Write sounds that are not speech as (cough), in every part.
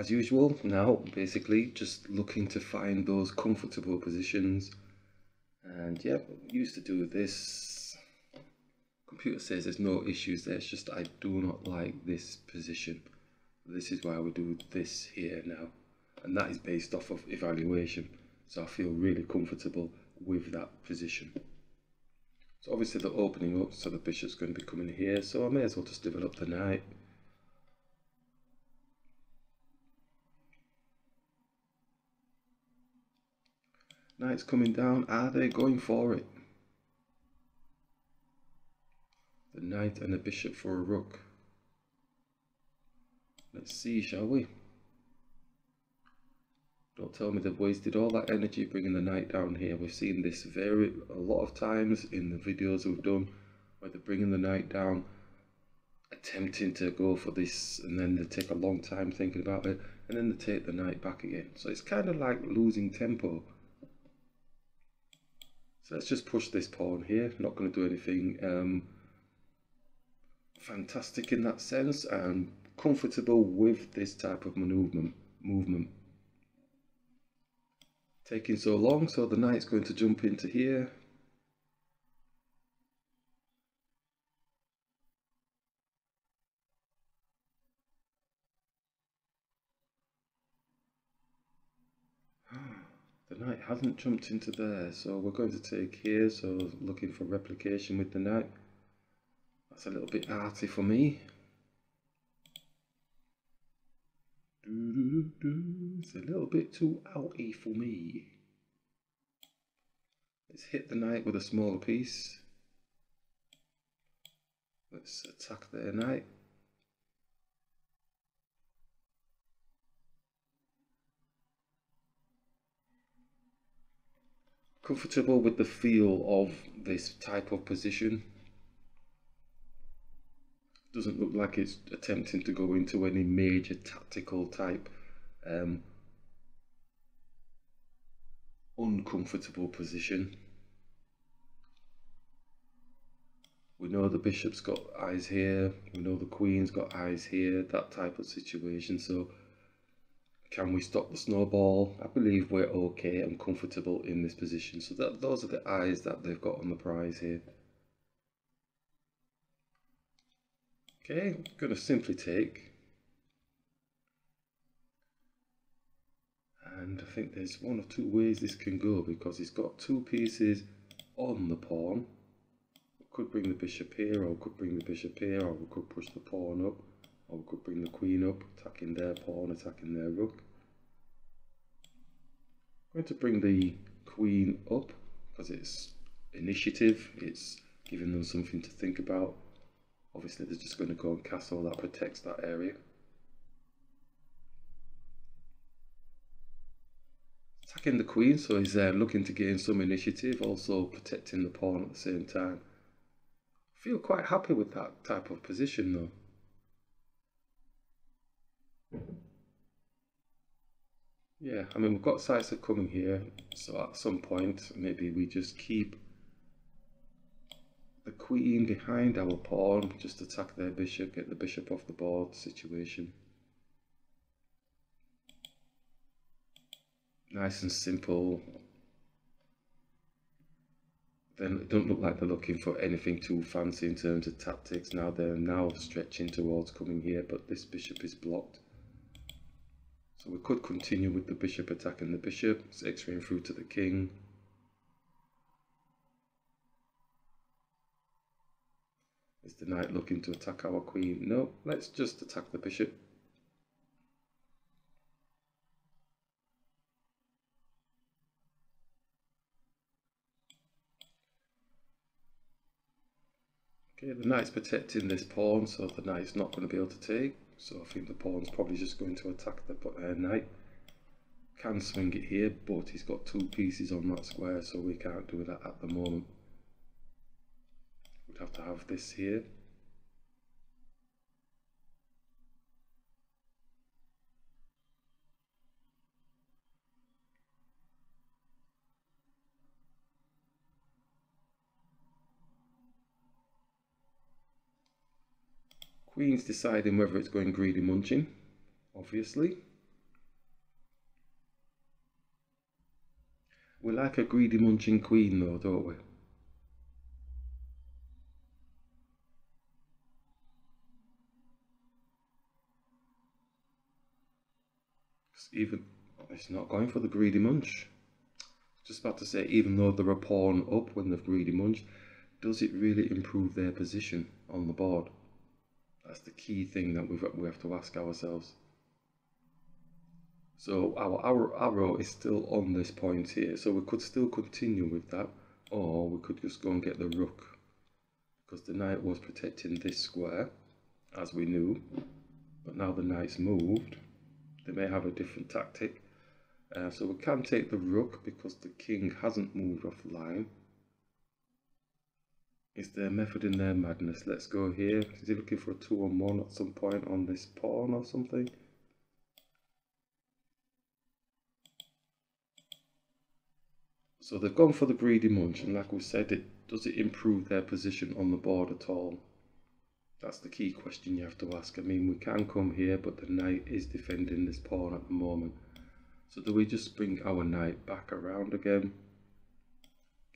as usual, now basically just looking to find those comfortable positions. And yeah, used to do this. Computer says there's no issues there, it's just I do not like this position. This is why we do this here now. And that is based off of evaluation. So I feel really comfortable with that position. So obviously they're opening up, so the bishop's going to be coming here. So I may as well just develop the knight. Knight's coming down. Are they going for it? The knight and the bishop for a rook. Let's see, shall we? Don't tell me they've wasted all that energy bringing the knight down here. We've seen this very a lot of times in the videos we've done where they're bringing the knight down, attempting to go for this, and then they take a long time thinking about it, and then they take the knight back again. So it's kind of like losing tempo. So let's just push this pawn here. Not going to do anything um, fantastic in that sense. I'm comfortable with this type of movement. movement. Taking so long, so the knight's going to jump into here. The knight hasn't jumped into there, so we're going to take here, so looking for replication with the knight. That's a little bit arty for me. It's a little bit too outy for me. Let's hit the knight with a smaller piece. Let's attack their knight. Comfortable with the feel of this type of position doesn't look like it's attempting to go into any major tactical type um, uncomfortable position. We know the bishop's got eyes here, we know the queen's got eyes here, that type of situation. So can we stop the snowball? I believe we're okay and comfortable in this position. So that those are the eyes that they've got on the prize here. Okay, I'm going to simply take, and I think there's one or two ways this can go because he's got two pieces on the pawn. Could bring the bishop here, or could bring the bishop here, or we could push the pawn up, or we could bring the queen up, attacking their pawn, attacking their rook. I'm going to bring the queen up because it's initiative, it's giving them something to think about. Obviously they're just going to go and castle that protects that area. Attacking the queen, so he's uh, looking to gain some initiative, also protecting the pawn at the same time. I feel quite happy with that type of position though. Yeah, I mean we've got Sisa coming here, so at some point maybe we just keep the queen behind our pawn, just attack their bishop, get the bishop off the board situation. Nice and simple. Then it don't look like they're looking for anything too fancy in terms of tactics. Now they're now stretching towards coming here, but this bishop is blocked. So we could continue with the bishop attacking the bishop, it's x-raying through to the king. Is the knight looking to attack our queen? No, let's just attack the bishop. Okay, the knight's protecting this pawn, so the knight's not going to be able to take. So I think the pawn's probably just going to attack the uh, knight. Can swing it here, but he's got two pieces on that square, so we can't do that at the moment We'd have to have this here. Queen's deciding whether it's going greedy munching, obviously. We like a greedy munching queen though, don't we? Even it's not going for the greedy munch. Just about to say, even though they're a pawn up when they've greedy munch, does it really improve their position on the board? That's the key thing that we've, we have to ask ourselves. So our, our arrow is still on this point here, so we could still continue with that, or we could just go and get the rook, because the knight was protecting this square, as we knew, but now the knight's moved, they may have a different tactic. Uh, so we can take the rook because the king hasn't moved off the line. Is there method in their madness? Let's go here. Is he looking for a 2 on 1 at some point on this pawn or something? So they've gone for the greedy munch and like we said, it does it improve their position on the board at all? That's the key question you have to ask. I mean, we can come here, but the knight is defending this pawn at the moment. So do we just bring our knight back around again?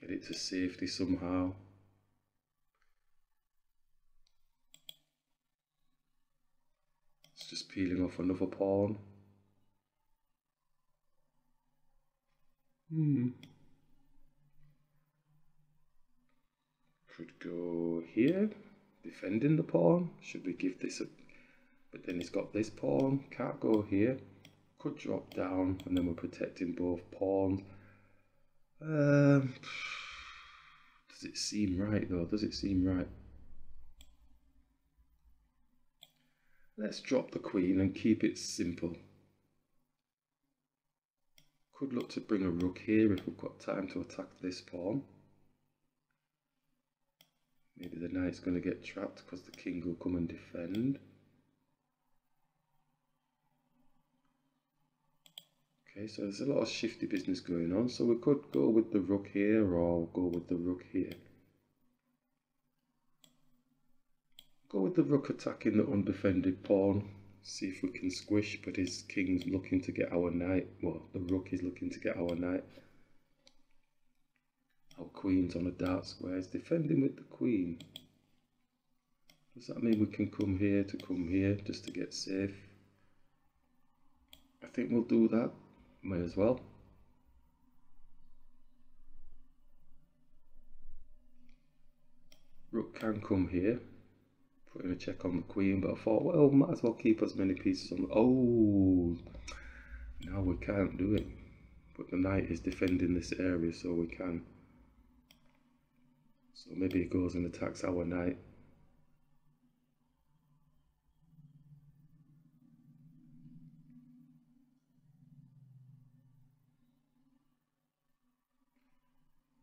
Get it to safety somehow? Just peeling off another pawn. Hmm. Could go here defending the pawn. Should we give this a... But then he's got this pawn. Can't go here. Could drop down and then we're protecting both pawns. Um, (sighs) does it seem right though? Does it seem right? Let's drop the queen and keep it simple. Could look to bring a rook here if we've got time to attack this pawn. Maybe the knight's going to get trapped because the king will come and defend. Okay, so there's a lot of shifty business going on. So we could go with the rook here or go with the rook here. Go with the rook attacking the undefended pawn. See if we can squish, but his king's looking to get our knight. Well, the rook is looking to get our knight. Our queen's on a dark square. It's defending with the queen. Does that mean we can come here to come here just to get safe? I think we'll do that. May as well. Rook can come here. Putting a check on the queen, but I thought, well, might as well keep as many pieces on. Oh, now we can't do it. But the knight is defending this area, so we can. So maybe he goes and attacks our knight.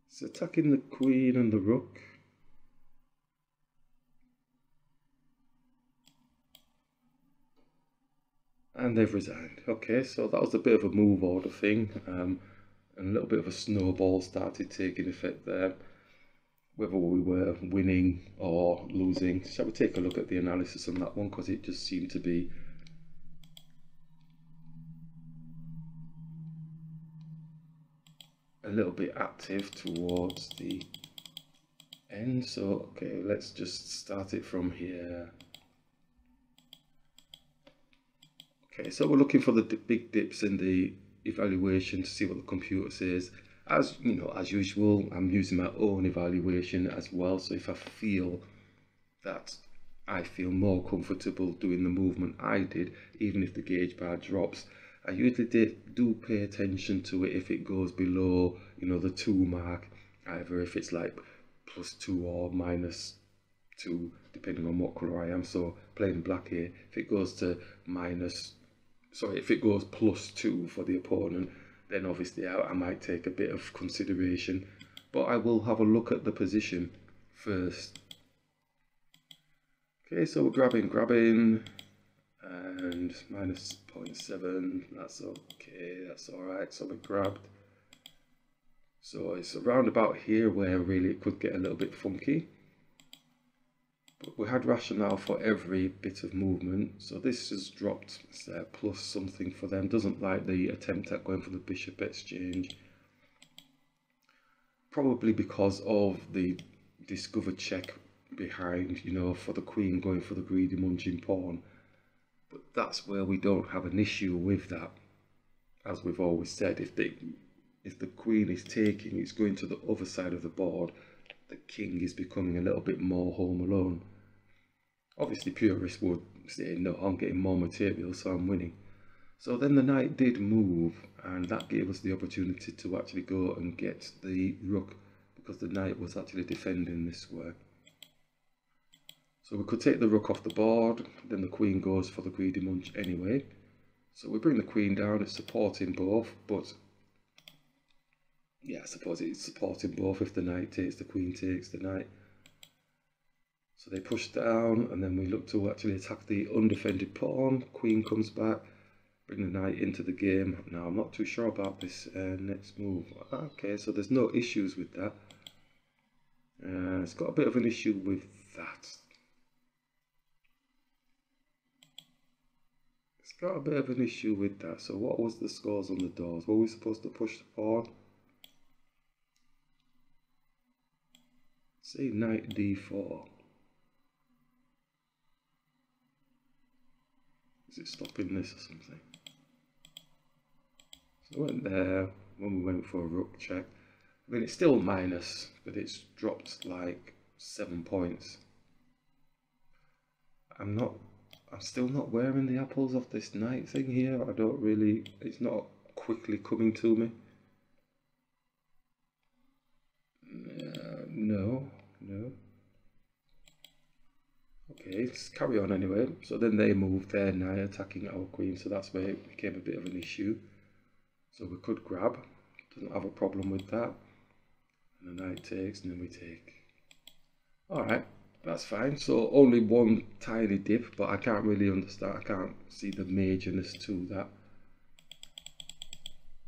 It's attacking the queen and the rook. And they've resigned. Okay, so that was a bit of a move order thing. Um, and a little bit of a snowball started taking effect there whether we were winning or losing. Shall we take a look at the analysis on that one because it just seemed to be a little bit active towards the end. So, okay, let's just start it from here. Okay, so we're looking for the big dips in the evaluation to see what the computer says. As you know as usual i'm using my own evaluation as well so if i feel that i feel more comfortable doing the movement i did even if the gauge bar drops i usually do pay attention to it if it goes below you know the two mark either if it's like plus two or minus two depending on what color i am. So plain black here if it goes to minus sorry if it goes plus two for the opponent then obviously I, I might take a bit of consideration. But I will have a look at the position first. Okay, so we're grabbing, grabbing, and minus 0.7, that's okay, that's alright, so we grabbed. So it's around about here where really it could get a little bit funky. We had rationale for every bit of movement. So this has dropped plus something for them. Doesn't like the attempt at going for the bishop exchange. probably because of the discover check behind, you know, for the queen going for the greedy munching pawn. But that's where we don't have an issue with that. As we've always said, if the if the queen is taking, it's going to the other side of the board, the king is becoming a little bit more home alone. Obviously, purists would say, no, I'm getting more material, so I'm winning. So then the knight did move, and that gave us the opportunity to actually go and get the rook, because the knight was actually defending this square. So we could take the rook off the board, then the queen goes for the greedy munch anyway. So we bring the queen down, it's supporting both, but yeah, I suppose it's supporting both if the knight takes, the queen takes, the knight. So they push down, and then we look to actually attack the undefended pawn. Queen comes back, bring the knight into the game. Now, I'm not too sure about this uh, next move. Okay, so there's no issues with that. Uh, it's got a bit of an issue with that. It's got a bit of an issue with that. So what was the scores on the doors? Were we supposed to push the pawn? Say knight d4. Is it stopping this or something? So I went there when we went for a rook check. I mean, it's still minus, but it's dropped like seven points. I'm not I'm still not wearing the apples of this knight thing here. I don't really, it's not quickly coming to me. Uh, no, no. Okay, let's carry on anyway. So then they moved their knight attacking our queen, so that's where it became a bit of an issue. So we could grab, doesn't have a problem with that. And the knight takes, and then we take. Alright, that's fine. So only one tiny dip, but I can't really understand. I can't see the majorness to that.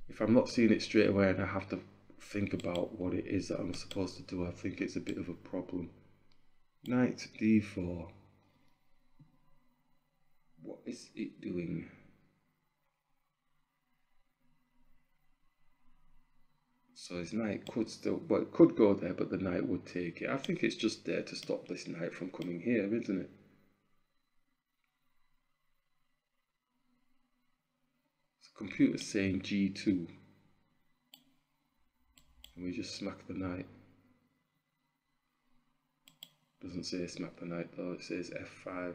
If I'm not seeing it straight away and I have to think about what it is that I'm supposed to do, I think it's a bit of a problem. Knight d4. What is it doing? So his knight could still, well, it could go there, but the knight would take it. I think it's just there to stop this knight from coming here, isn't it? The computer's saying G2. And we just smack the knight. Doesn't say smack the knight though, it says F5.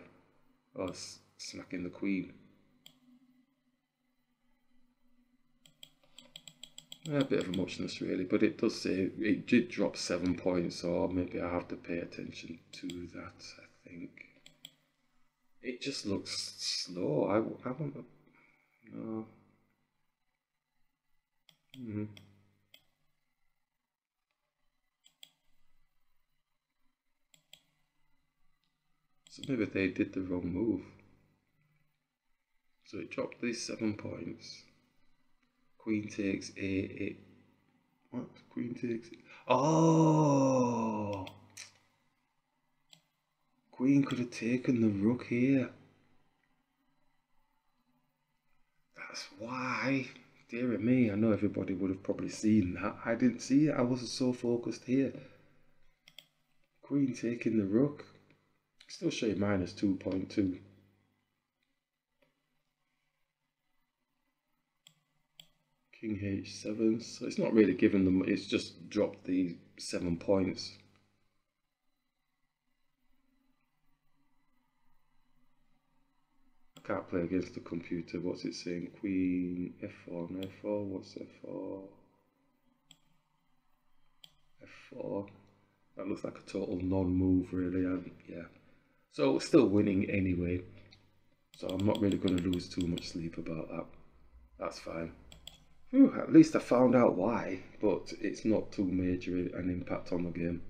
Oh, smacking the queen. A bit of a muchness really, but it does say it did drop seven points, so maybe I have to pay attention to that, I think. It just looks slow. I, I want to... No. Mm -hmm. So maybe they did the wrong move. So it dropped these seven points. Queen takes a, a what? Queen takes. Oh! Queen could have taken the rook here. That's why. Dear me, I know everybody would have probably seen that. I didn't see it. I wasn't so focused here. Queen taking the rook. Still show you minus 2.2. King h7, so it's not really given them, it's just dropped the seven points. I can't play against the computer, what's it saying? Queen f4 and f4, what's f4? f4, that looks like a total non-move really, yeah. So still winning anyway, so I'm not really going to lose too much sleep about that, that's fine. Whew, at least I found out why, but it's not too major an impact on the game.